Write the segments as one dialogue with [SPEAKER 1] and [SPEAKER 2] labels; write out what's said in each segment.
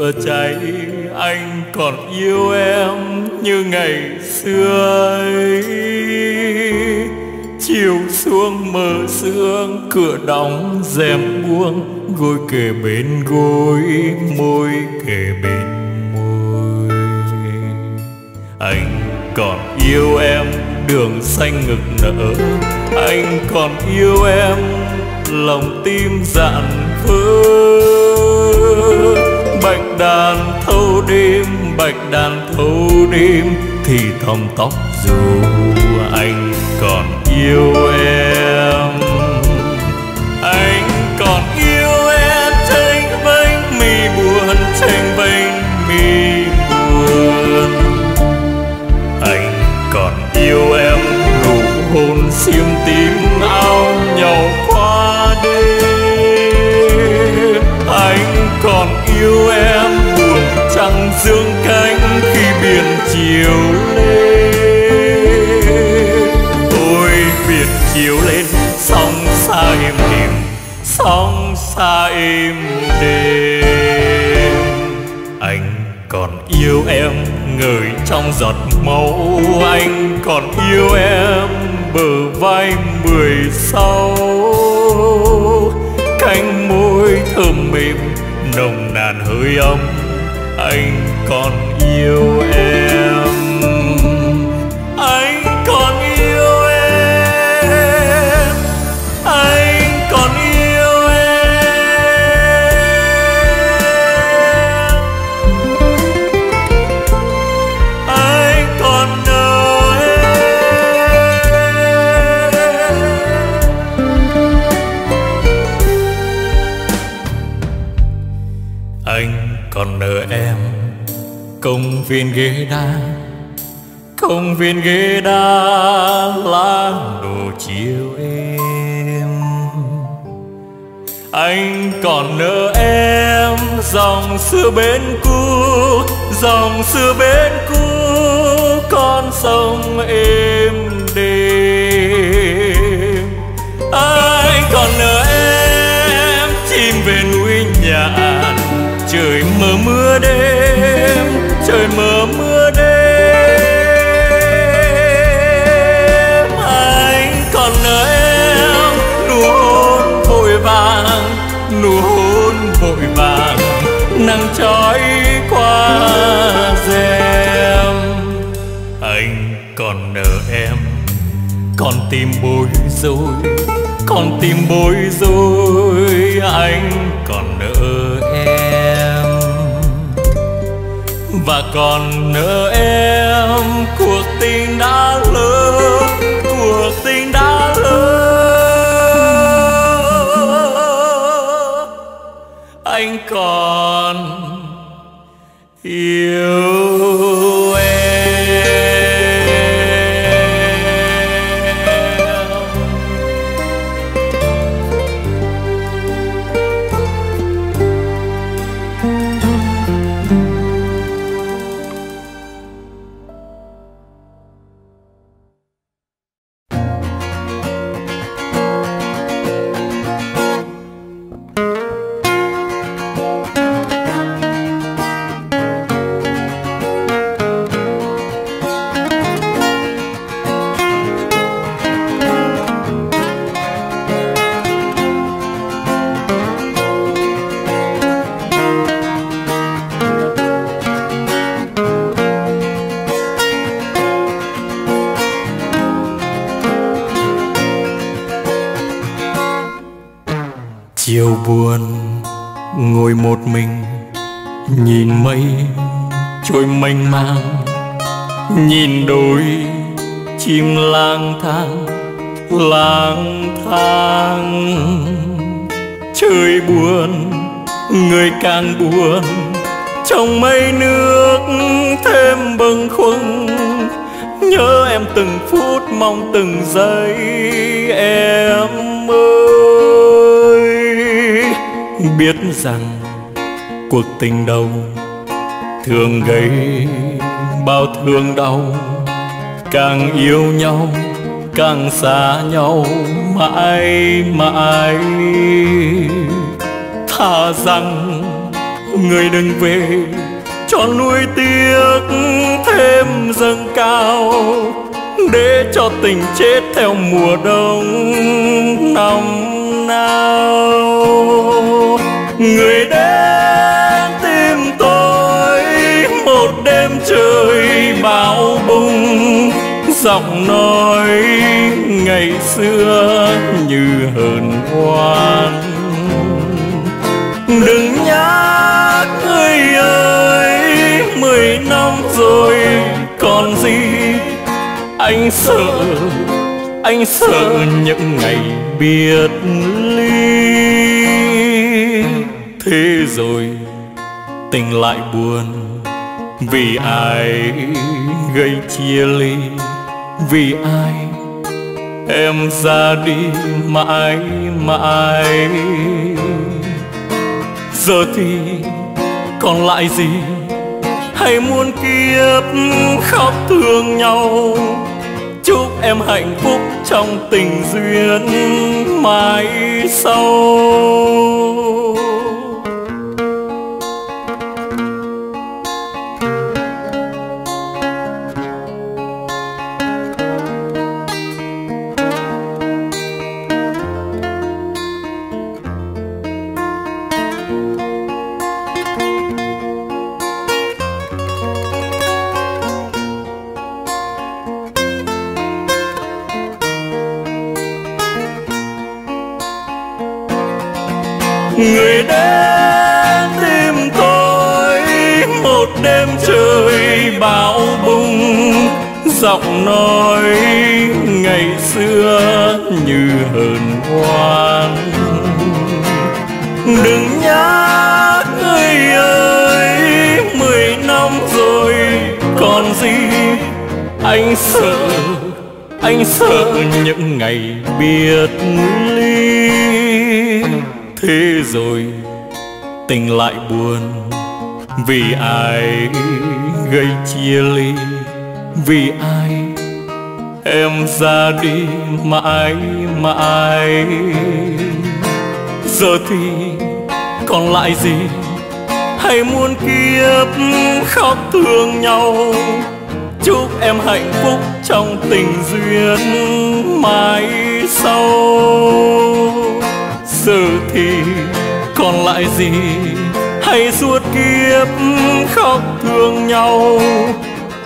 [SPEAKER 1] lửa cháy anh còn yêu em như ngày xưa ấy. Chiều xuống mờ sương, cửa đóng rèm buông. Gối kề bên gối, môi kề bên môi. Anh còn yêu em, đường xanh ngực nở. Anh còn yêu em, lòng tim dạn vỡ bạch đàn thâu đêm, bạch đàn thâu đêm, thì thòng tóc dù anh còn yêu em. Chiều lên. Ôi việt chiều lên, sóng xa êm đềm sóng xa êm đềm anh còn yêu em ngời trong giọt máu. Anh còn yêu em, bờ vai mười sau. Cánh môi thơm mềm, nồng nàn hơi ấm. Anh còn yêu em viên ghế đá. Công viên ghế đá lá đồ chiều êm. Anh còn nợ em dòng xưa bên cũ, dòng xưa bên cũ, con sông êm đêm. Anh còn nợ em chim về núi nhà trời mưa mưa đêm trời mờ mưa đêm. Anh còn nợ em nụ hôn vội vàng, nụ hôn vội vàng, nắng trói qua rèm. Anh còn nợ em, con tim bối rối, con tim bối rối. Anh và còn nợ em. Cuộc tình đã chiều buồn, ngồi một mình, nhìn mây trôi mênh mang, nhìn đôi chim lang thang lang thang. Trời buồn, người càng buồn, trong mây nước thêm bâng khuâng. Nhớ em từng phút mong từng giây em biết rằng cuộc tình đầu thường gây bao thương đau. Càng yêu nhau, càng xa nhau, mãi mãi. Thà rằng người đừng về cho nuôi tiếc thêm dâng cao, để cho tình chết theo mùa đông năm nào người đến tìm tôi, một đêm trời bão bùng. Giọng nói ngày xưa như hờn hoan. Đừng nhắc người ơi, mười năm rồi còn gì. Anh sợ anh sợ những ngày biệt rồi, tình lại buồn. Vì ai gây chia ly? Vì ai? Em ra đi mãi mãi. Giờ thì còn lại gì? Hay muôn kiếp khóc thương nhau? Chúc em hạnh phúc trong tình duyên mãi sau. Như hờn hoan đừng nhắc người ơi, mười năm rồi, còn gì? Anh sợ anh sợ những ngày biệt ly. Thế rồi, tình lại buồn, vì ai gây chia ly? Vì ai em ra đi mãi mãi. Giờ thì còn lại gì? Hay muôn kiếp khóc thương nhau? Chúc em hạnh phúc trong tình duyên mãi sau. Giờ thì còn lại gì? Hay suốt kiếp khóc thương nhau?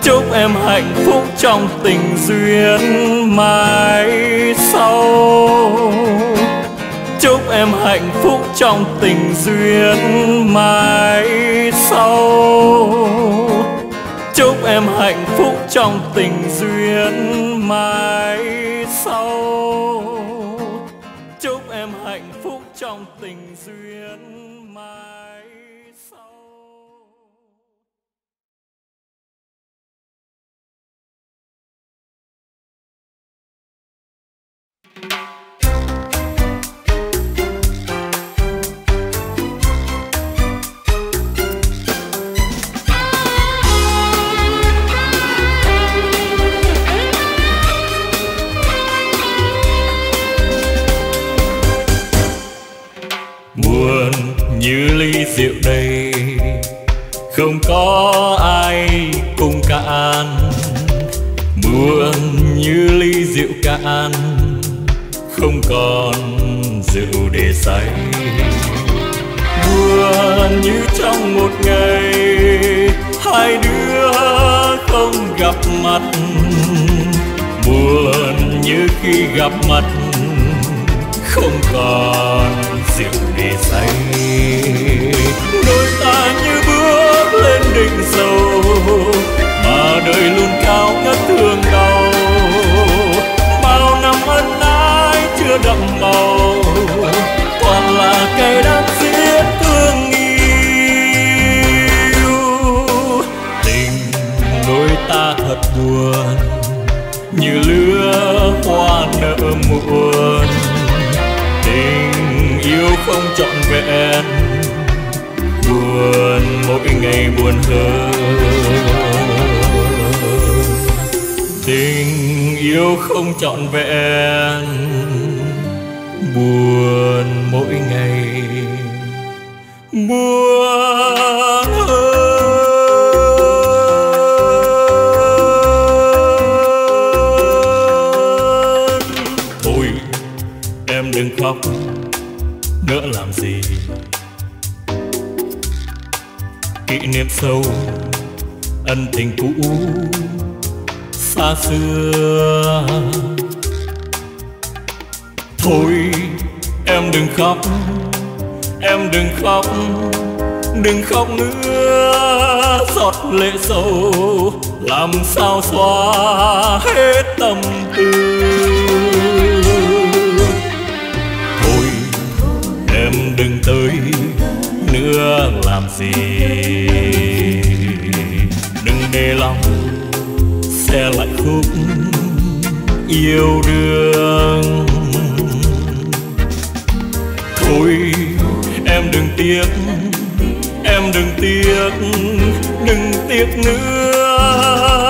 [SPEAKER 1] Chúc em hạnh phúc trong tình duyên mãi sau. Chúc em hạnh phúc trong tình duyên mãi sau. Chúc em hạnh phúc trong tình duyên mãi sau. Buồn như ly rượu đầy, không có ai cùng cạn. Buồn như ly rượu cạn không còn rượu để say. Buồn như trong một ngày, hai đứa không gặp mặt. Buồn như khi gặp mặt, không còn rượu để say. Đôi ta như bước lên đỉnh dầu, mà đời luôn cao ngất thương màu toàn là cây đắng giết thương yêu. Tình đôi ta thật buồn, như lứa hoa nở muộn. Tình yêu không trọn vẹn, buồn mỗi ngày buồn hơn tình yêu không trọn vẹn buồn mỗi ngày. Buồn thôi em đừng khóc nữa làm gì? Kỷ niệm sâu, ân tình cũ, xa xưa. Thôi đừng khóc, em đừng khóc đừng khóc nữa. Giọt lệ sâu làm sao xóa hết tâm tư. Thôi, em đừng tới nữa làm gì. Đừng để lòng xe lại khúc yêu đương. Tiếc. Em đừng tiếc đừng tiếc nữa.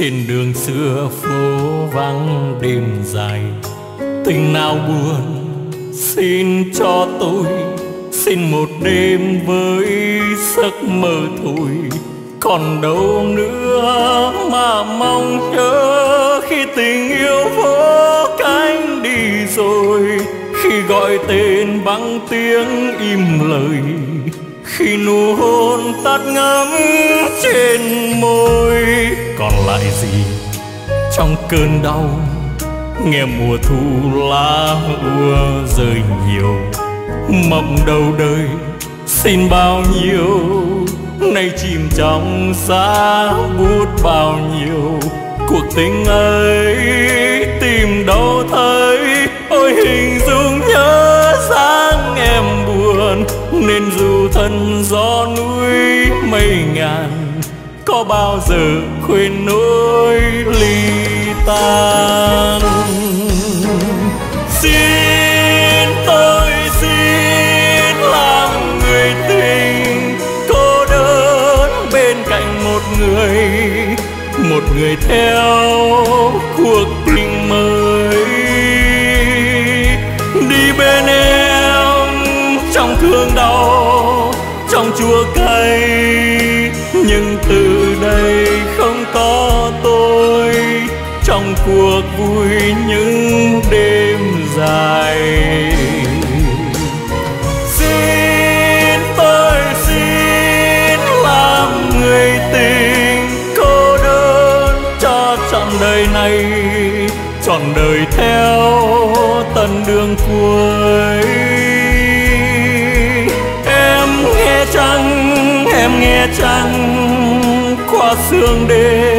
[SPEAKER 1] Trên đường xưa phố vắng đêm dài. Tình nào buồn, xin cho tôi. Xin một đêm với giấc mơ thôi còn đâu nữa mà mong nhớ khi tình yêu vô cánh đi rồi. Khi gọi tên bằng tiếng im lời khi nụ hôn tắt ngấm trên môi. Còn lại gì? Trong cơn đau, nghe mùa thu lá ua rơi nhiều. Mộng đầu đời xin bao nhiêu? Nay chìm trong xa bút bao nhiêu? Cuộc tình ấy tìm đâu thấy? Ôi hình dung nhớ dáng em buồn, nên dù thân gió núi mây ngàn, có bao giờ khuyên nỗi ly tan? Xin tôi xin làm người tình, cô đơn bên cạnh một người một người theo cuộc vui những đêm dài. Xin tôi xin làm người tình cô đơn cho trọn đời này, trọn đời theo tận đường cuối. Em nghe chăng, em nghe chăng qua sương đêm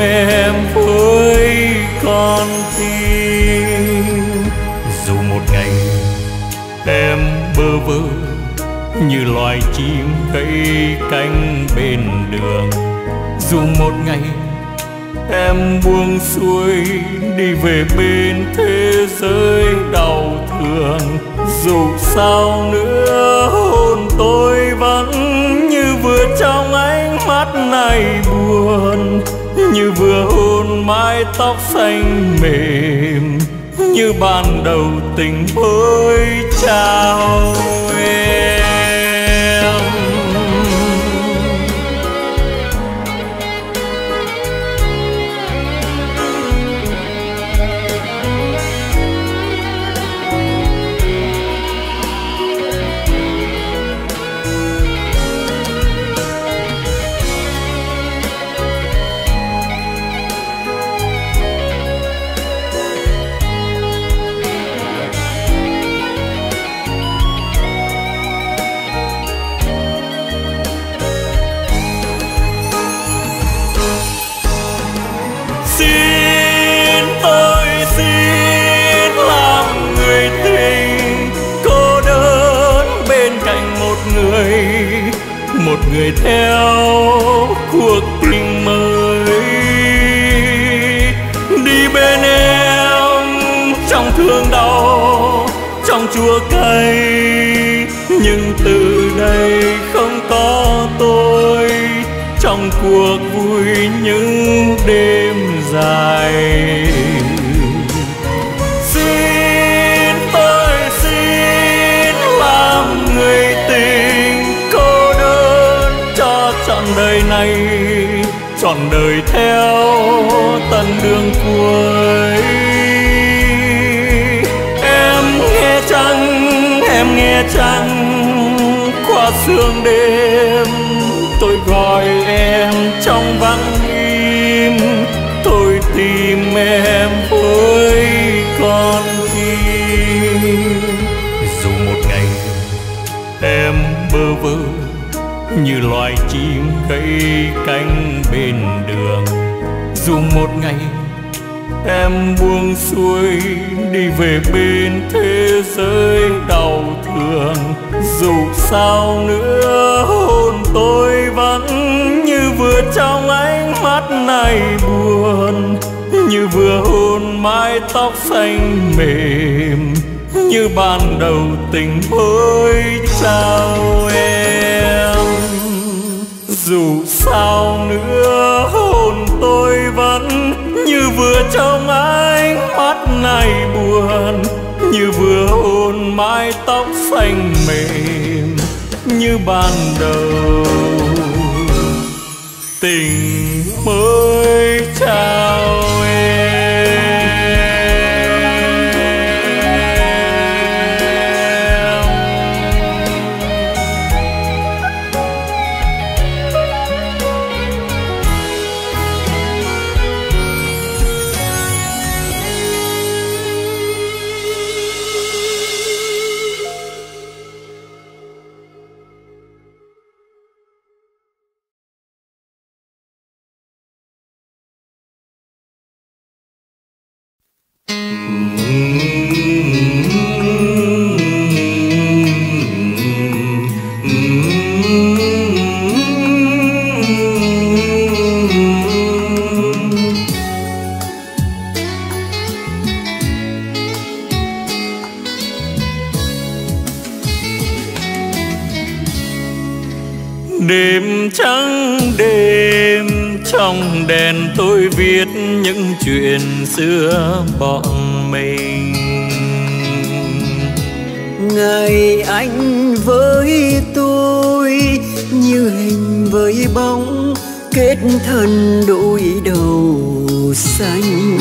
[SPEAKER 1] em với con tim. Dù một ngày em bơ vơ như loài chim gây cánh bên đường, dù một ngày em buông xuôi đi về bên thế giới đau thương, dù sao nữa hồn tôi vẫn như vừa trong ánh mắt này buồn như vừa hôn mái tóc xanh mềm như ban đầu tình mới chào em đời này, trọn đời theo tận đường cuối. Em nghe chăng, em nghe chăng, qua sương đêm dù một ngày em buông xuôi đi về bên thế giới đau thương. Dù sao nữa, hồn tôi vẫn như vừa trong ánh mắt này buồn. Như vừa hôn mái tóc xanh mềm, như ban đầu tình mới trao em. Dù sao nữa như vừa trong ánh mắt này buồn, như vừa hôn mái tóc xanh mềm, như ban đầu tình mới chào xưa bọn mình.
[SPEAKER 2] Ngày anh với tôi như hình với bóng kết thân đôi đầu xanh.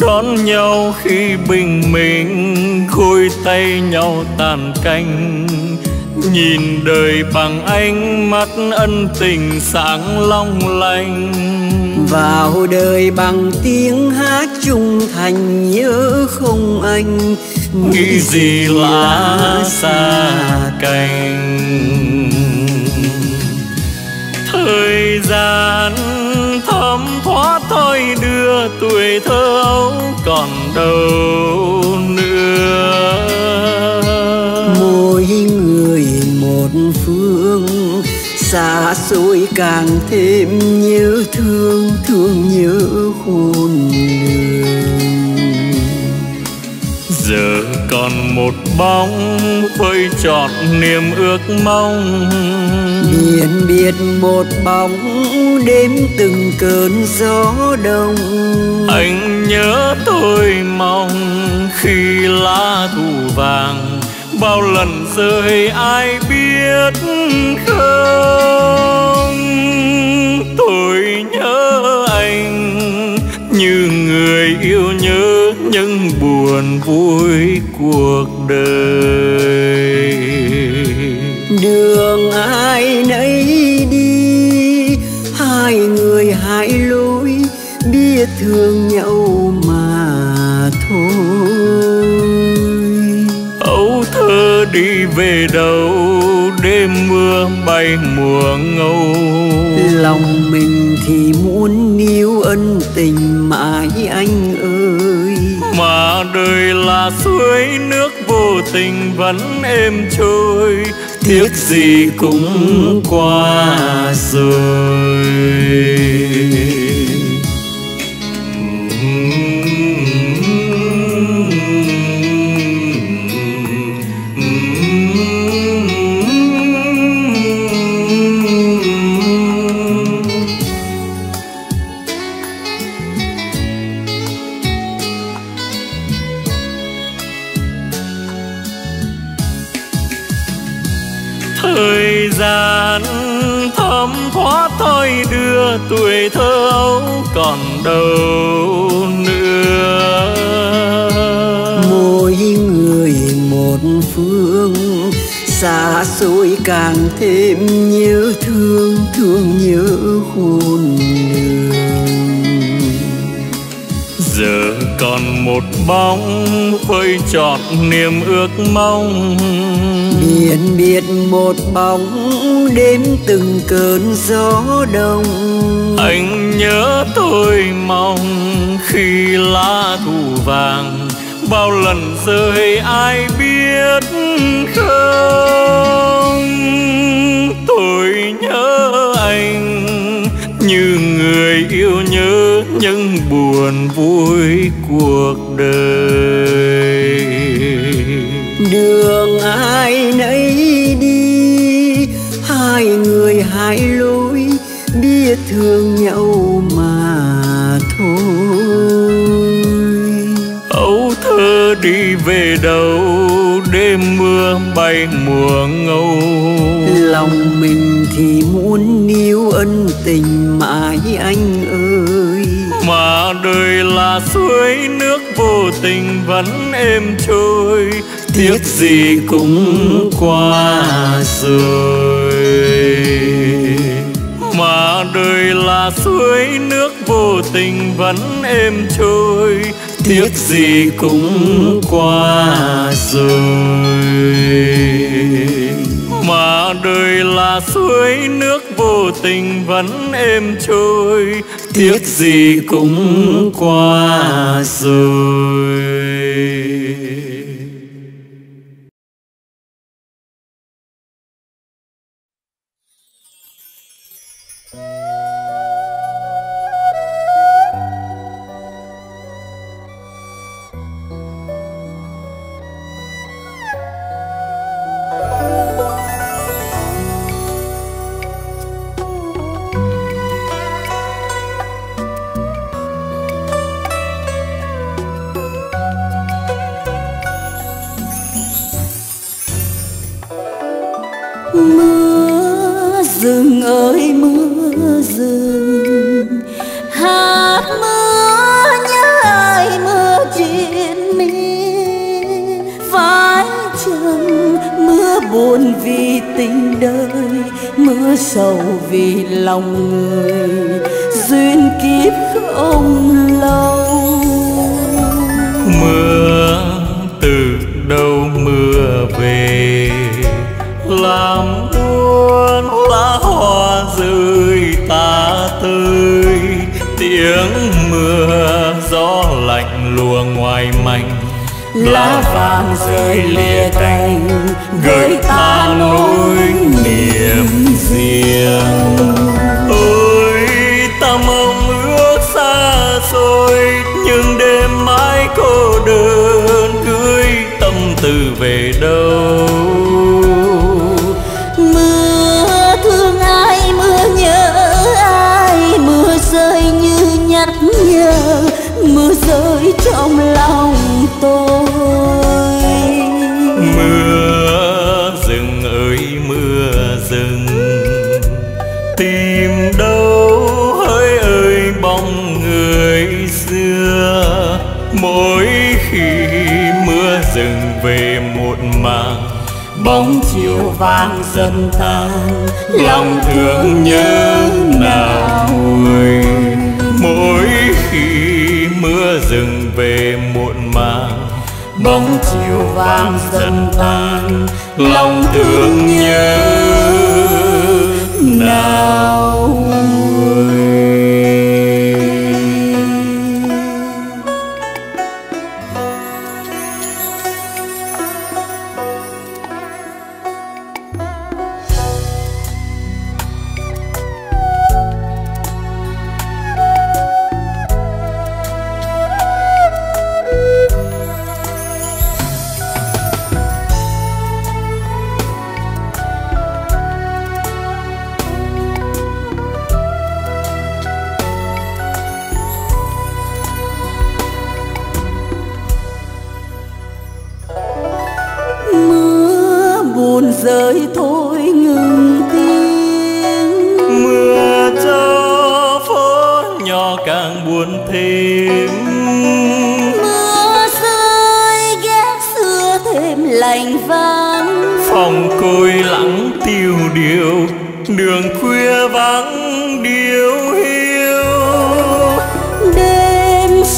[SPEAKER 1] Đón nhau khi bình minh khôi tay nhau tàn canh nhìn đời bằng ánh mắt ân tình sáng long lanh.
[SPEAKER 2] Vào đời bằng tiếng hát trung thành nhớ không anh.
[SPEAKER 1] Nghĩ gì lá xa cành. Thời gian thấm thoát thôi đưa tuổi thơ ấu còn đâu nữa
[SPEAKER 2] xa xôi càng thêm nhớ thương thương nhớ khôn lường.
[SPEAKER 1] Giờ còn một bóng phơi trọn niềm ước mong.
[SPEAKER 2] Biển biệt một bóng đêm từng cơn gió đông.
[SPEAKER 1] Anh nhớ tôi mong khi lá thu vàng bao lần rơi ai biết không? Tôi nhớ anh như người yêu nhớ những buồn vui cuộc đời.
[SPEAKER 2] Đường ai nấy đi, hai người hai lối, biết thương
[SPEAKER 1] về đâu đêm mưa bay mùa ngâu.
[SPEAKER 2] Lòng mình thì muốn níu ân tình mãi anh ơi.
[SPEAKER 1] Mà đời là suối nước vô tình vẫn êm trôi. Tiếc gì cũng qua rồi đâu nữa.
[SPEAKER 2] Mỗi người một phương xa xôi càng thêm nhớ thương thương nhớ khôn lường
[SPEAKER 1] giờ còn một bóng phơi trọn niềm ước mong.
[SPEAKER 2] Biển biệt một bóng đêm từng cơn gió đông.
[SPEAKER 1] Anh nhớ tôi mong khi lá thu vàng bao lần rơi ai biết không? Tôi nhớ anh như người yêu nhớ những buồn vui cuộc đời.
[SPEAKER 2] Đường ai nấy hai lối biết thương nhau mà thôi.
[SPEAKER 1] Ấu thơ đi về đâu đêm mưa bay mùa ngâu.
[SPEAKER 2] Lòng mình thì muốn níu ân tình mãi anh ơi.
[SPEAKER 1] Mà đời là suối nước vô tình vẫn êm trôi. Tiếc gì cũng qua rồi suối, nước vô tình vẫn êm trôi. Tiếc gì cũng qua rồi. Mà đời là suối, nước vô tình vẫn êm trôi. Tiếc gì cũng qua rồi.
[SPEAKER 2] Mưa rừng ơi, mưa rừng. Hát mưa nhớ ai mưa chuyện mi vai chăng mưa
[SPEAKER 3] buồn vì tình đời, mưa sầu vì lòng người. Duyên kiếp không lâu.
[SPEAKER 1] Mưa từ đâu mưa về? Làm muôn lá hoa rơi ta tơi. Tiếng mưa gió lạnh lùa ngoài mảnh
[SPEAKER 3] lá vàng rơi lìa cành gửi ta nỗi niềm riêng.
[SPEAKER 1] Ôi ta mong ước xa xôi nhưng đêm mãi cô đơn cưới tâm tư về đâu vang vàng dần tan lòng thương nhớ nào nguôi mỗi khi mưa rừng về muộn màng, bóng chiều vàng dần tan lòng thương nhớ nào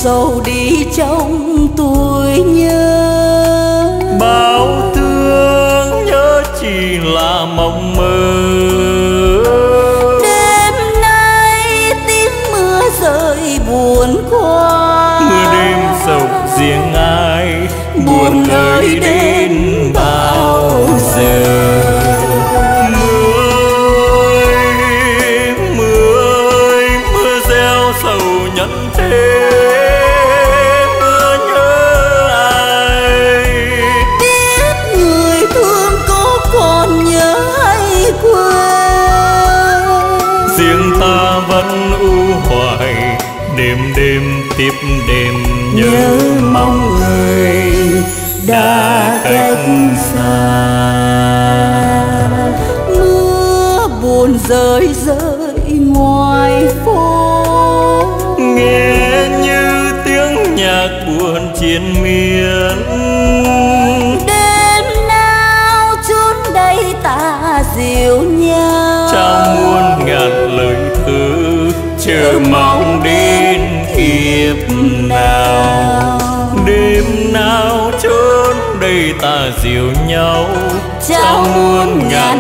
[SPEAKER 3] dầu đi trong tuổi nhớ.
[SPEAKER 1] Bao thương nhớ chỉ là mộng mơ. Tiếp đêm nhớ
[SPEAKER 3] mong người đã cách xa. Mưa buồn rơi rơi ngoài phố.
[SPEAKER 1] Nghe như tiếng nhạc buồn triền nhau.
[SPEAKER 3] Trao muôn ngàn